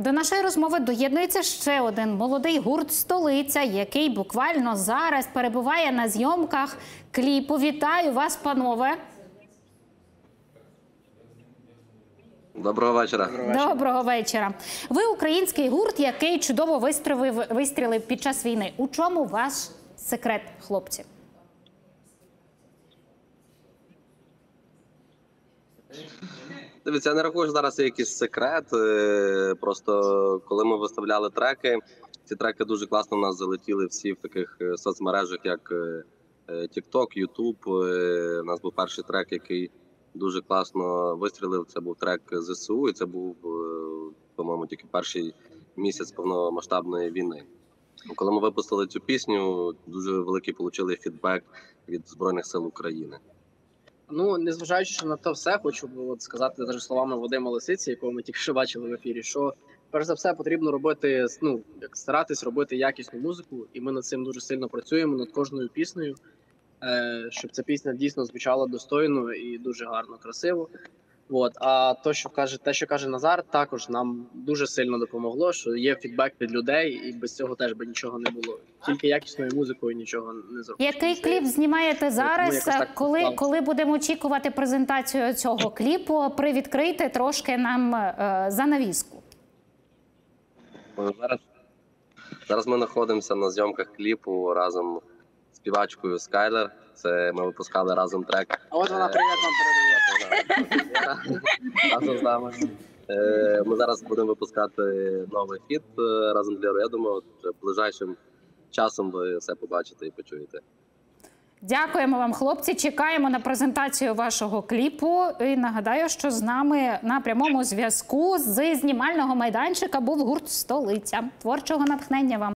До нашої розмови доєднується ще один молодий гурт Столиця, який буквально зараз перебуває на зйомках кліпу. Вітаю вас, панове. Доброго вечора. Доброго вечора. Ви український гурт, який чудово вистрілив, вистрілив під час війни. У чому ваш секрет, хлопці? Дивіться, я не рахую, зараз є якийсь секрет. е, Просто коли ми виставляли треки, ці треки дуже класно в нас залетіли всі в таких е, соцмережах, як е, TikTok, YouTube. У нас був перший трек, який дуже класно вистрілив. Це був трек ЗСУ, і це був, по-моєму, тільки перший місяць повномасштабної війни. Коли ми випустили цю пісню, дуже великий отримали фідбек від Збройних сил України. Ну, незважаючи на те все, хочу от сказати за словами Вадима Лисиці, якого ми тільки що бачили в ефірі, що перш за все потрібно робити, ну як старатись робити якісну музику, і ми над цим дуже сильно працюємо над кожною піснею, е, щоб ця пісня дійсно звучала достойно і дуже гарно, красиво. От, а то, що каже, те, що каже Назар, також нам дуже сильно допомогло, що є фідбек від людей, і без цього теж би нічого не було. Тільки якісною музикою нічого не зробити. Який кліп знімаєте зараз? Коли, склалося. коли будемо очікувати презентацію цього кліпу, привідкрийте трошки нам е, занавіску. Зараз, зараз ми знаходимося на зйомках кліпу разом співачкою Скайлер. Це ми випускали разом трек. А от вона Е, привіт вам передає. разом з нами. Е, Ми зараз будемо випускати новий хіт е, разом з Лєрою. Я думаю, ближайшим часом ви все побачите і почуєте. Дякуємо вам, хлопці. Чекаємо на презентацію вашого кліпу. І нагадаю, що з нами на прямому зв'язку з знімального майданчика був гурт Столиця. Творчого натхнення вам.